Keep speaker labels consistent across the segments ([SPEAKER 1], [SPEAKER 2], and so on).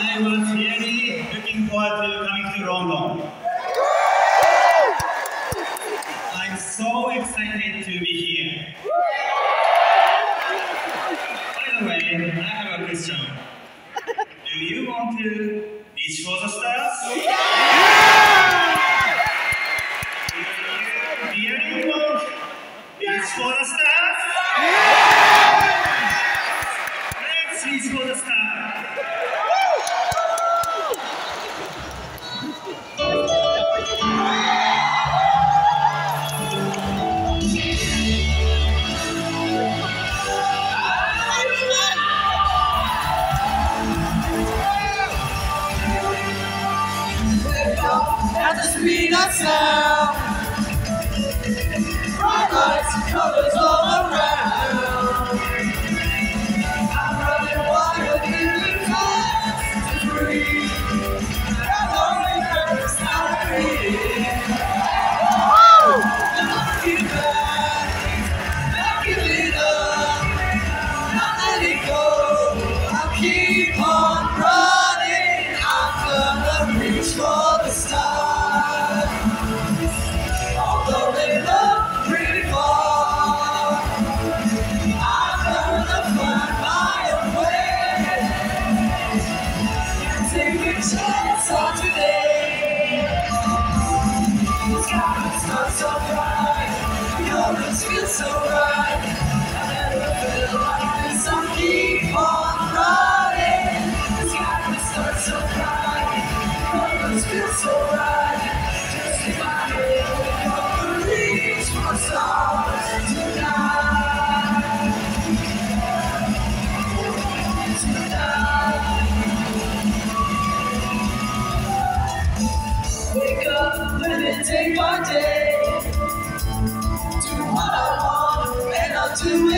[SPEAKER 1] and I was really looking forward to coming to Rondon. I'm so excited to be here. By the way, I have a question. Do you want to reach for the stars? Yeah! Do you really want to reach for the stars?
[SPEAKER 2] Yeah! colors all around. I'm running wild in the to breathe. I'm only up, not letting go. I keep on running. I'm gonna reach for the stars. to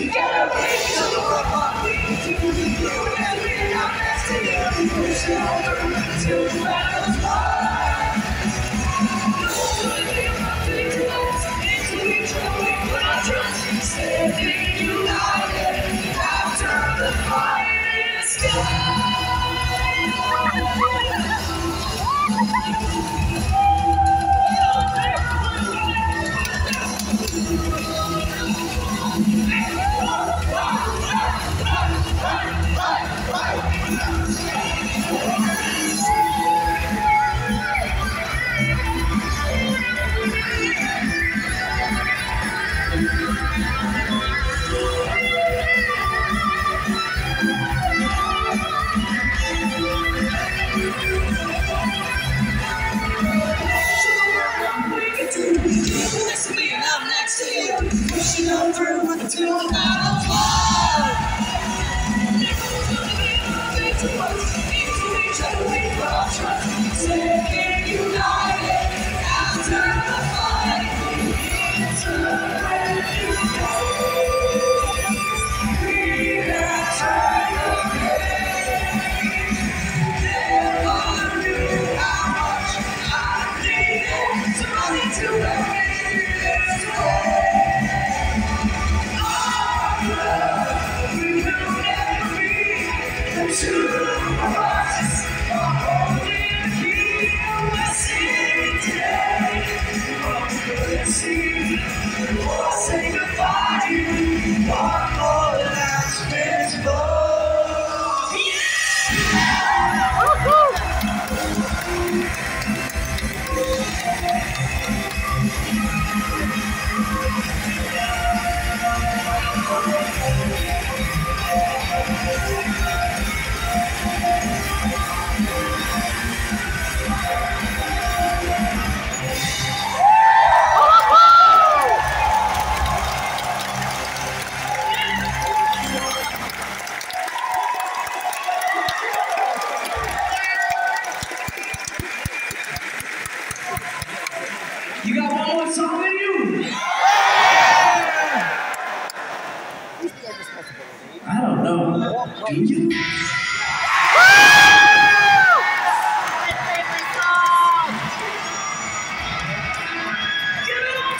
[SPEAKER 2] Thank you.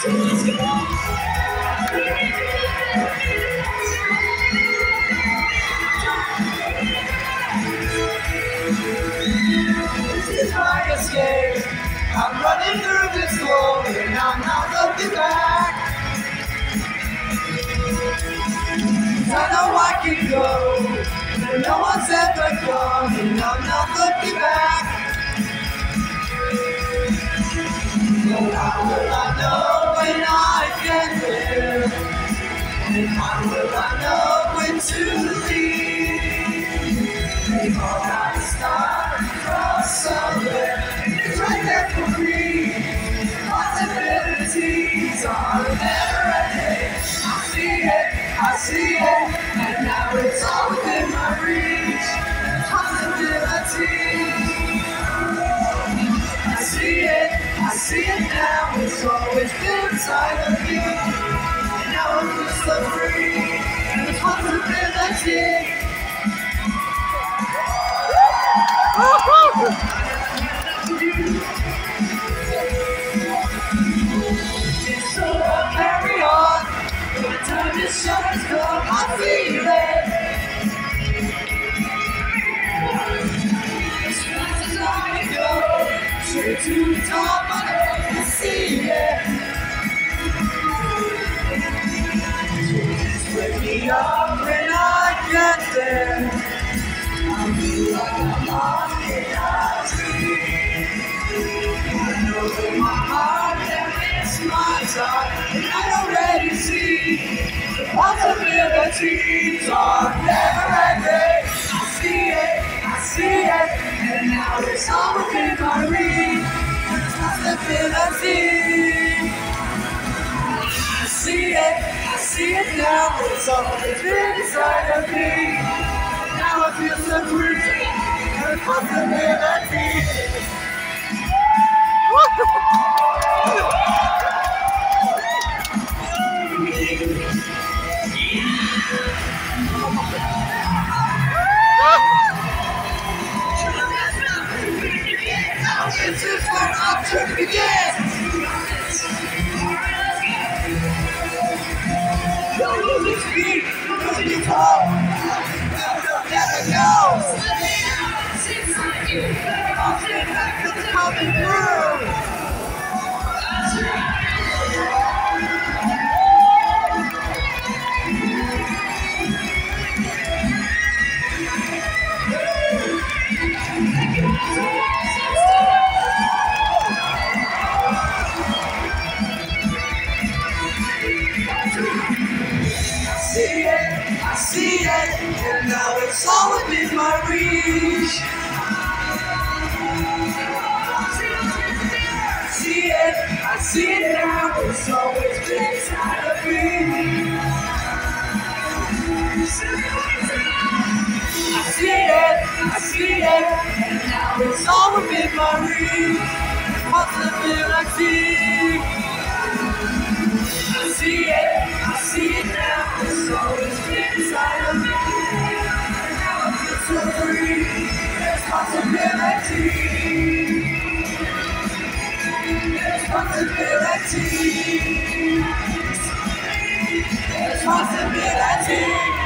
[SPEAKER 2] I'm running through this world and I'm not looking back. I know I can go, and no one's ever gone, and I'm not looking back. How will I know when to leave? They've all got to start from somewhere. It's right there for. Possibilities are. I see it, I see it, and now it's all possibilities are never ending. I see it, I see it, and now it's all within my reach. Possibility. I see it, see it now. It's always been inside of me. Now I feel so free. The possibility. See it, I see it, and now it's all within my reach. I see it now, it's always been inside of me. I see it, and now it's all. I see it, possibility. There's possibility.
[SPEAKER 3] That was my